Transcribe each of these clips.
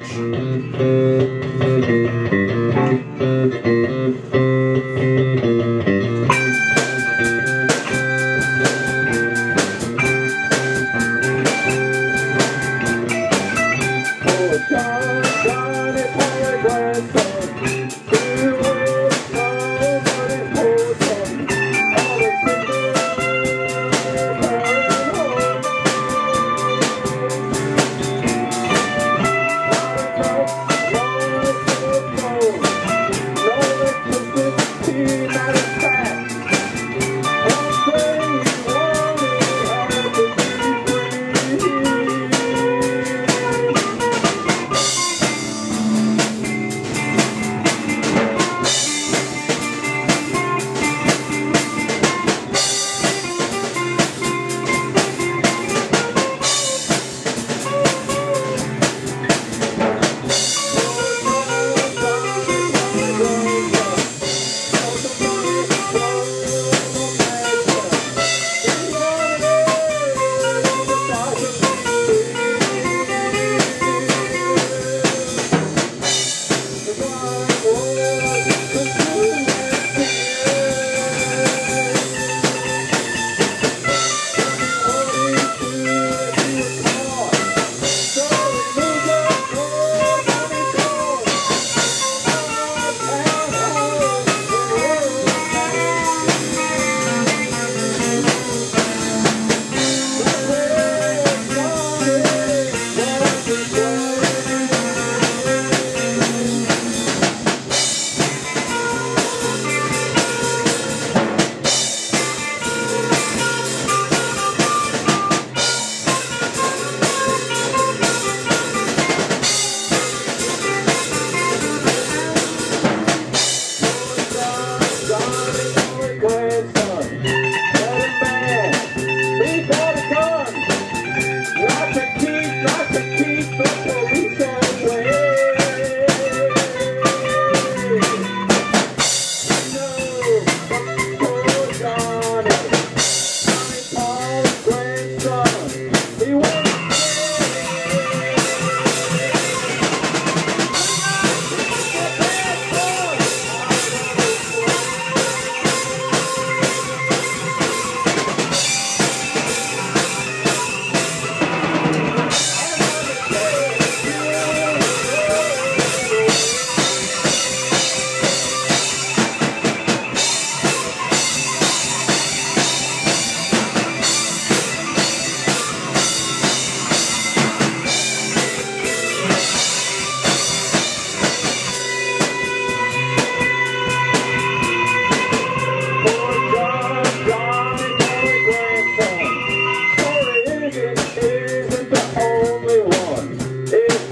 Oh, John, Johnny, Polly, grandson. He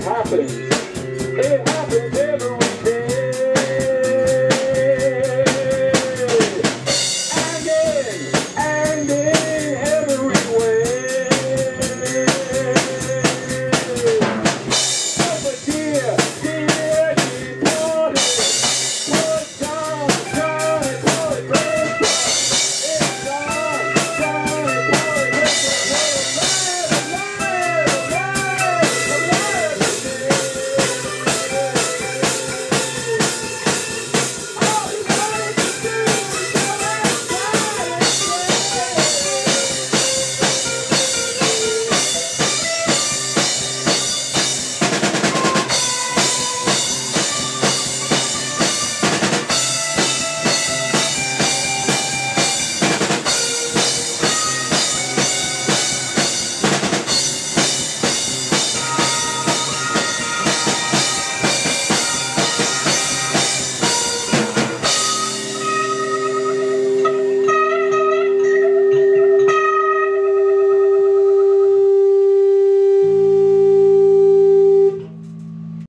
one. It happens. It happens